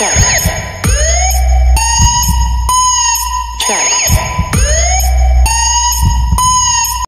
Check. Check.